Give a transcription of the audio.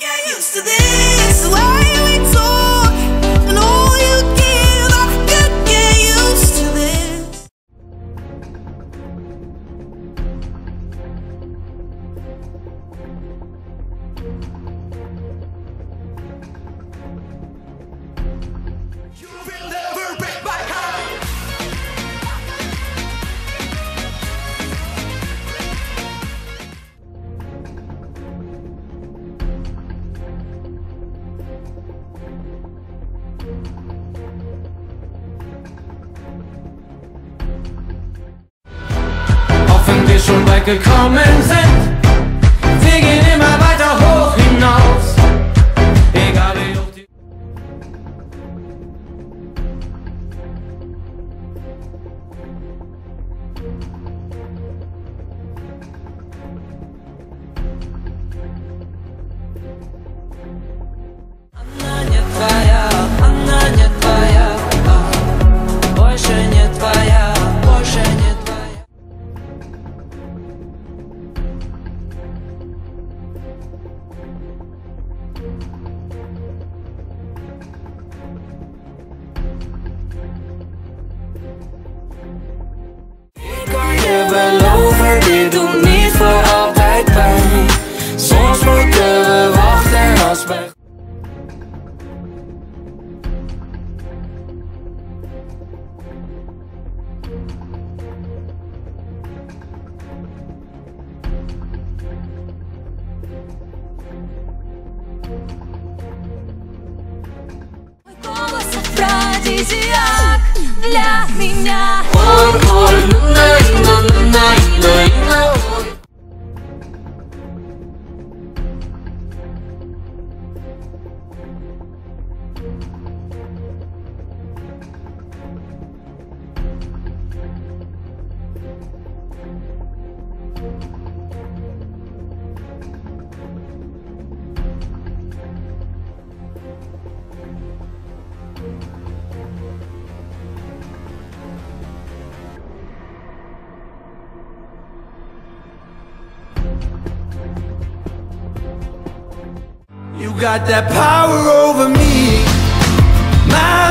Get used to this. schon weit gekommen sind. Wir gehen immer weiter hoch hinaus. Egal wie hoch die. easier You got that power over me. My